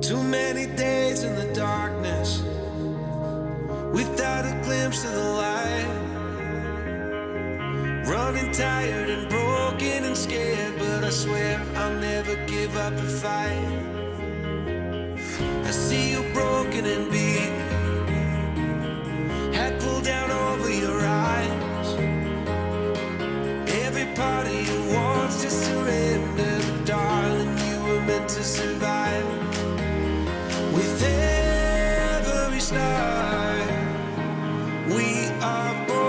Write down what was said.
Too many days in the darkness without a glimpse of the light. Running tired and broken and scared, but I swear I'll never give up the fight. with every star. We are born